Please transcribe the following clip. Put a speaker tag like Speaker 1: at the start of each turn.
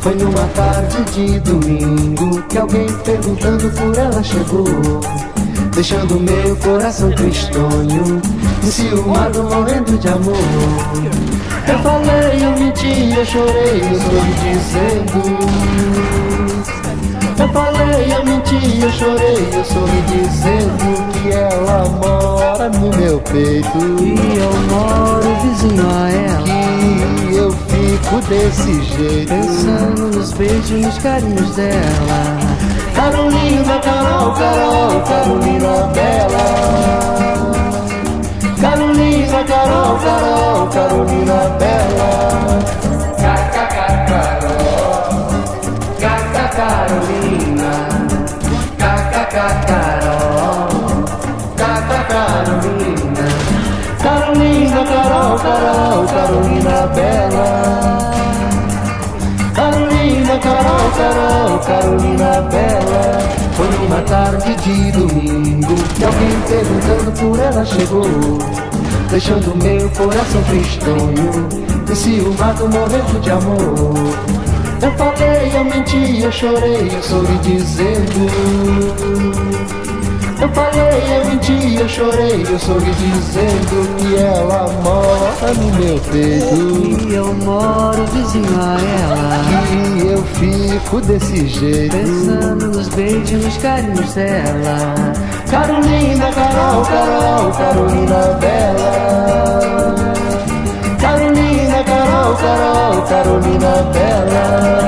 Speaker 1: Foi numa tarde de domingo que alguém perguntando por ela chegou. Deixando meu coração tristonho, enciumado, morrendo de amor. Eu falei, eu menti, eu chorei, eu soube dizendo. Eu falei, eu menti, eu chorei, eu soube dizendo que ela mora no meu peito.
Speaker 2: E eu moro vizinho a ela.
Speaker 1: Que fico desse jeito.
Speaker 2: Pensando nos beijos, nos carinhos dela.
Speaker 1: Carolina, Carol, Carol, Carolina Bela. Carolina, Carol, Carol, Carolina Bela.
Speaker 2: Caca, Carol. Caca, Carolina. Caca, Carol. Caca, Carolina.
Speaker 1: Carolina, Carol, Carol, Carolina Bela. Carol, Carol, Carolina Bela. Foi numa tarde de domingo que alguém perguntando por ela chegou. Deixando meu coração tristonho, enciumado, morrendo de amor. Eu falei, eu menti, eu chorei, eu soube dizendo. Eu falei, eu menti, eu chorei, eu soube dizendo que ela mora no meu peito.
Speaker 2: E eu moro vizinho a ela.
Speaker 1: E eu fico desse jeito.
Speaker 2: Pensando nos beijos, nos carinhos dela.
Speaker 1: Carolina, Carol, Carol, Carolina Bela. Carolina, Carol, Carol, Carolina Bela.